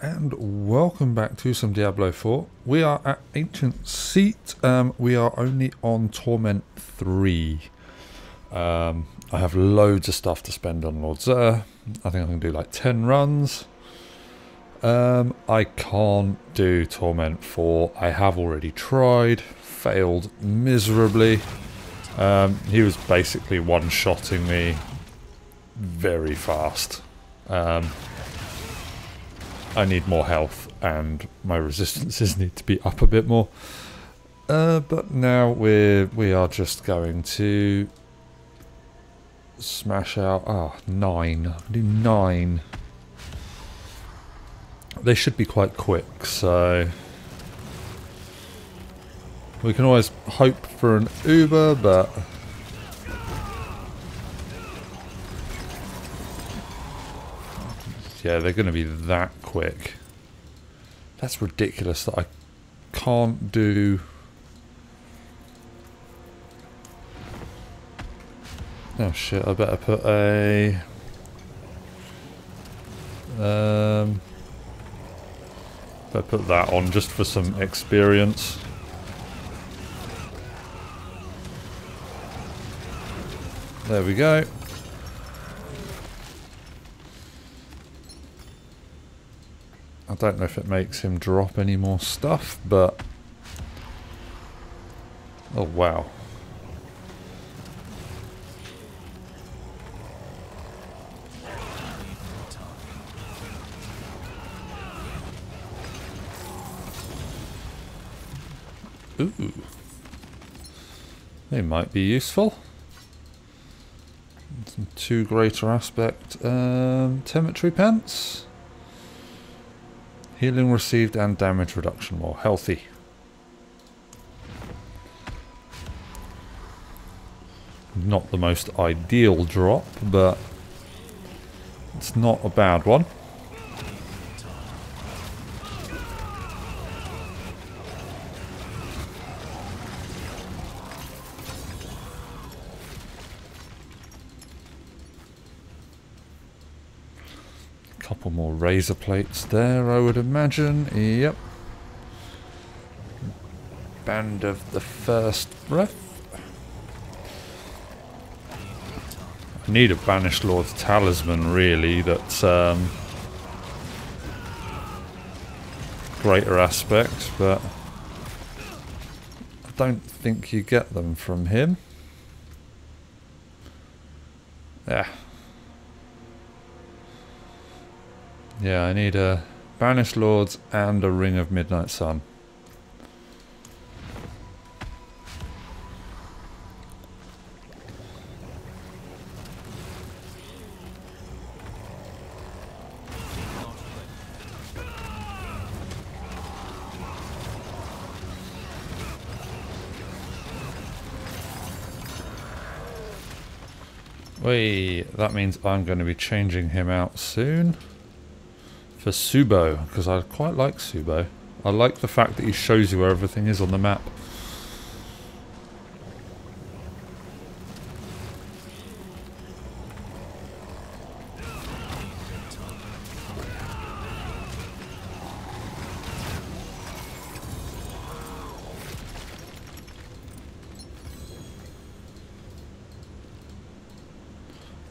and welcome back to some Diablo 4. We are at Ancient Seat. Um, we are only on Torment 3. Um, I have loads of stuff to spend on Lord Zir. I think I can do like 10 runs. Um, I can't do Torment 4. I have already tried, failed miserably. Um, he was basically one-shotting me very fast. I need more health and my resistances need to be up a bit more. Uh, but now we're we are just going to smash out ah nine. Do nine. They should be quite quick, so we can always hope for an Uber, but yeah, they're going to be that quick. That's ridiculous that I can't do... Oh shit, I better put a... Um, better put that on just for some experience. There we go. I don't know if it makes him drop any more stuff, but... Oh, wow. Ooh. They might be useful. Some two greater aspect. Um, Temerity pants. Healing received and damage reduction while healthy. Not the most ideal drop, but it's not a bad one. Couple more razor plates there, I would imagine. Yep. Band of the First Breath. I need a Banished Lord's Talisman, really, that's um, greater aspect, but I don't think you get them from him. Yeah, Yeah, I need a Banished Lords and a Ring of Midnight Sun. Wait, that means I'm going to be changing him out soon for Subo, because I quite like Subo. I like the fact that he shows you where everything is on the map.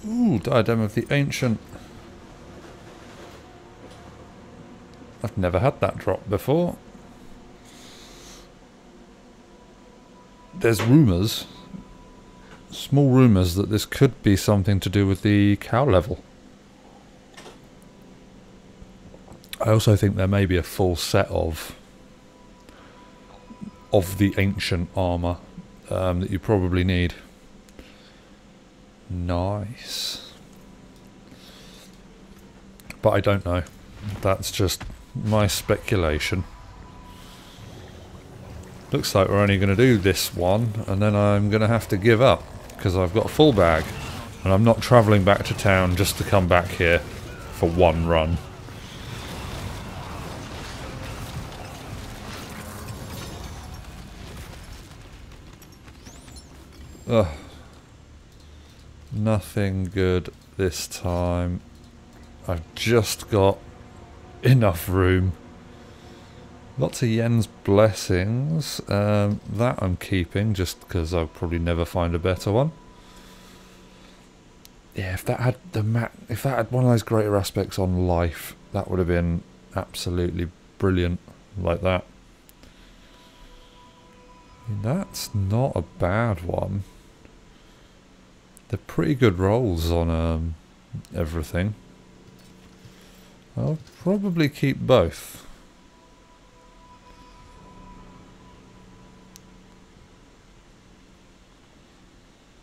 Ooh, Diadem of the Ancient. Never had that drop before. There's rumours, small rumours that this could be something to do with the cow level. I also think there may be a full set of of the ancient armour um, that you probably need. Nice. But I don't know. That's just my speculation. Looks like we're only going to do this one, and then I'm going to have to give up, because I've got a full bag, and I'm not travelling back to town just to come back here for one run. Ugh. Nothing good this time. I've just got enough room. Lots of Yen's blessings. Um, that I'm keeping just because I'll probably never find a better one. Yeah, if that had the ma if that had one of those greater aspects on life, that would have been absolutely brilliant like that. That's not a bad one. They're pretty good rolls on um, everything. I'll probably keep both.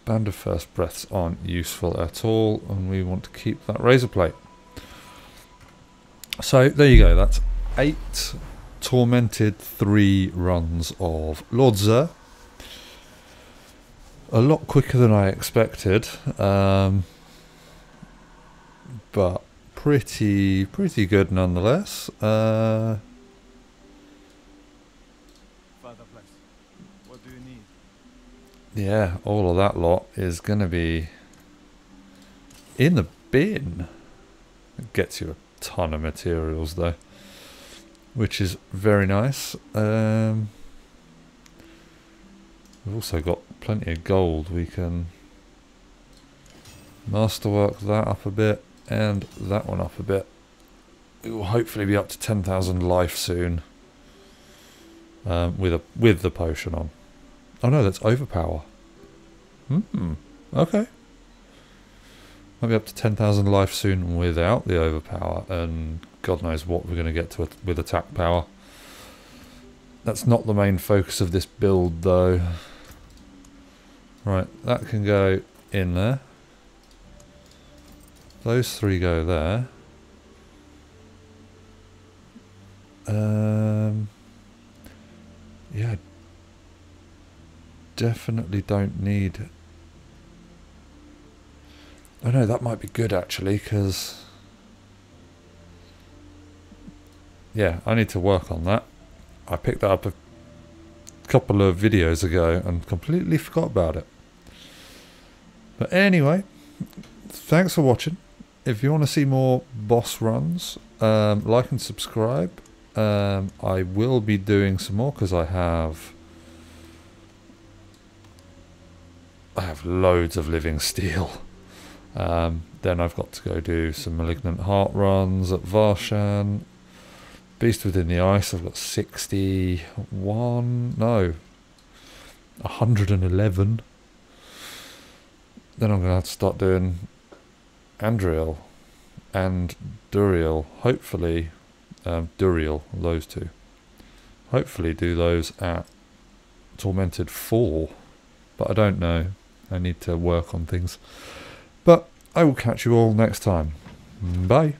Band of First Breaths aren't useful at all, and we want to keep that razor plate. So there you go, that's eight tormented three runs of Lord Zir. A lot quicker than I expected, um, pretty pretty good nonetheless. Uh, what do you need? Yeah, all of that lot is going to be in the bin. It gets you a ton of materials though which is very nice. Um, we've also got plenty of gold. We can masterwork that up a bit and that one up a bit. We will hopefully be up to 10,000 life soon um, with a with the potion on. Oh no, that's overpower. Hmm. Okay. Might be up to 10,000 life soon without the overpower and God knows what we're going to get to with attack power. That's not the main focus of this build though. Right, that can go in there. Those three go there. Um, yeah, definitely don't need... Oh no, that might be good actually, because... yeah, I need to work on that. I picked that up a couple of videos ago and completely forgot about it. But anyway, thanks for watching. If you want to see more boss runs, um, like and subscribe. Um, I will be doing some more because I have I have loads of living steel. Um, then I've got to go do some malignant heart runs at Varshan Beast Within the Ice, I've got 61, no, 111. Then I'm to have to start doing Andariel and Duriel. Hopefully, um, Duriel, those two. Hopefully do those at Tormented 4. But I don't know. I need to work on things. But I will catch you all next time. Bye.